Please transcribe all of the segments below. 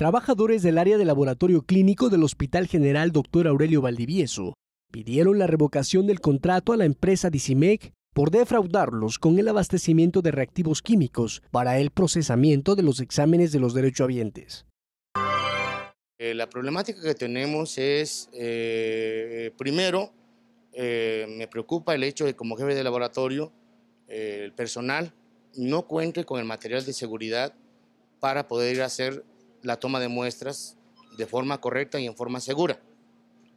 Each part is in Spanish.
trabajadores del área de laboratorio clínico del Hospital General Dr. Aurelio Valdivieso pidieron la revocación del contrato a la empresa Dicimec por defraudarlos con el abastecimiento de reactivos químicos para el procesamiento de los exámenes de los derechohabientes. Eh, la problemática que tenemos es, eh, primero, eh, me preocupa el hecho de como jefe de laboratorio, el personal no cuente con el material de seguridad para poder hacer la toma de muestras de forma correcta y en forma segura.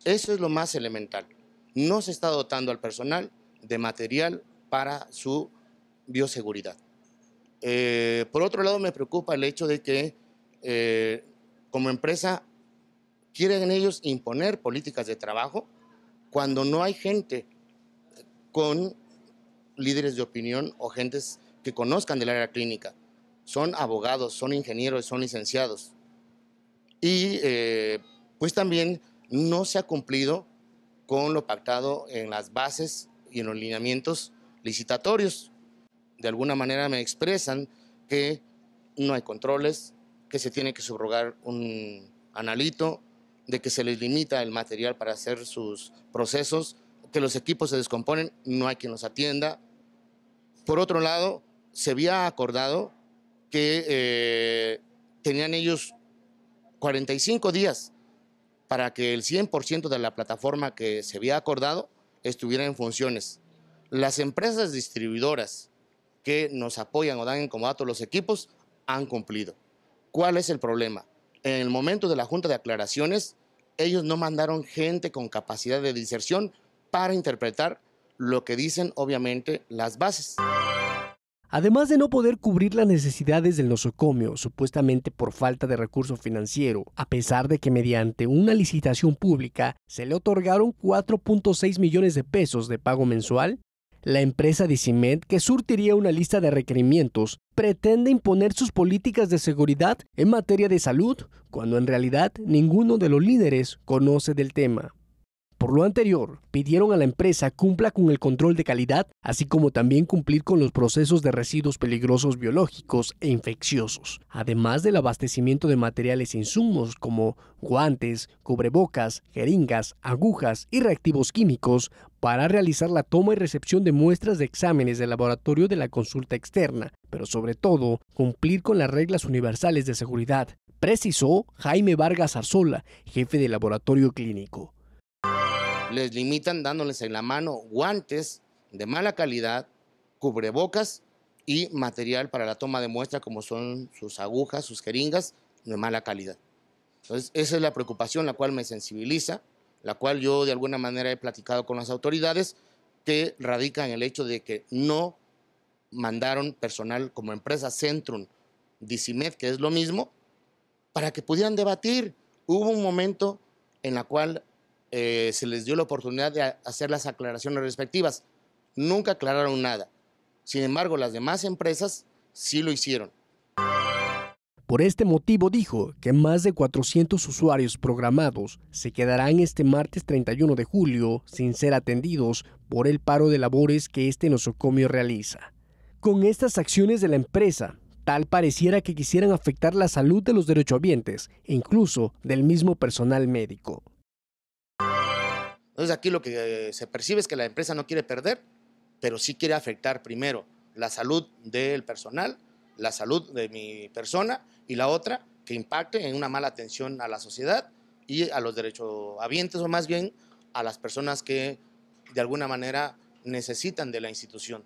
Eso es lo más elemental. No se está dotando al personal de material para su bioseguridad. Eh, por otro lado, me preocupa el hecho de que eh, como empresa quieren ellos imponer políticas de trabajo cuando no hay gente con líderes de opinión o gentes que conozcan del área clínica. Son abogados, son ingenieros, son licenciados. Y eh, pues también no se ha cumplido con lo pactado en las bases y en los lineamientos licitatorios. De alguna manera me expresan que no hay controles, que se tiene que subrogar un analito, de que se les limita el material para hacer sus procesos, que los equipos se descomponen, no hay quien los atienda. Por otro lado, se había acordado que eh, tenían ellos 45 días para que el 100% de la plataforma que se había acordado estuviera en funciones. Las empresas distribuidoras que nos apoyan o dan en comodato los equipos han cumplido. ¿Cuál es el problema? En el momento de la Junta de Aclaraciones, ellos no mandaron gente con capacidad de diserción para interpretar lo que dicen obviamente las bases. Además de no poder cubrir las necesidades del nosocomio, supuestamente por falta de recurso financiero, a pesar de que mediante una licitación pública se le otorgaron 4.6 millones de pesos de pago mensual, la empresa Dicimet, que surtiría una lista de requerimientos, pretende imponer sus políticas de seguridad en materia de salud, cuando en realidad ninguno de los líderes conoce del tema. Por lo anterior, pidieron a la empresa cumpla con el control de calidad, así como también cumplir con los procesos de residuos peligrosos biológicos e infecciosos, además del abastecimiento de materiales e insumos como guantes, cubrebocas, jeringas, agujas y reactivos químicos para realizar la toma y recepción de muestras de exámenes de laboratorio de la consulta externa, pero sobre todo cumplir con las reglas universales de seguridad, precisó Jaime Vargas Arzola, jefe de laboratorio clínico les limitan dándoles en la mano guantes de mala calidad, cubrebocas y material para la toma de muestra como son sus agujas, sus jeringas de mala calidad. Entonces, esa es la preocupación la cual me sensibiliza, la cual yo de alguna manera he platicado con las autoridades, que radica en el hecho de que no mandaron personal como empresa Centrum, Dicimed, que es lo mismo, para que pudieran debatir. Hubo un momento en la cual eh, se les dio la oportunidad de hacer las aclaraciones respectivas. Nunca aclararon nada. Sin embargo, las demás empresas sí lo hicieron. Por este motivo dijo que más de 400 usuarios programados se quedarán este martes 31 de julio sin ser atendidos por el paro de labores que este nosocomio realiza. Con estas acciones de la empresa, tal pareciera que quisieran afectar la salud de los derechohabientes e incluso del mismo personal médico. Entonces aquí lo que se percibe es que la empresa no quiere perder, pero sí quiere afectar primero la salud del personal, la salud de mi persona y la otra que impacte en una mala atención a la sociedad y a los derechohabientes o más bien a las personas que de alguna manera necesitan de la institución.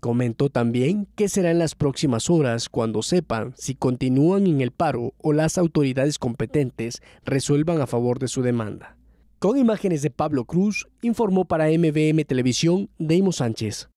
Comentó también que será en las próximas horas cuando sepan si continúan en el paro o las autoridades competentes resuelvan a favor de su demanda. Con imágenes de Pablo Cruz, informó para MBM Televisión Deimo Sánchez.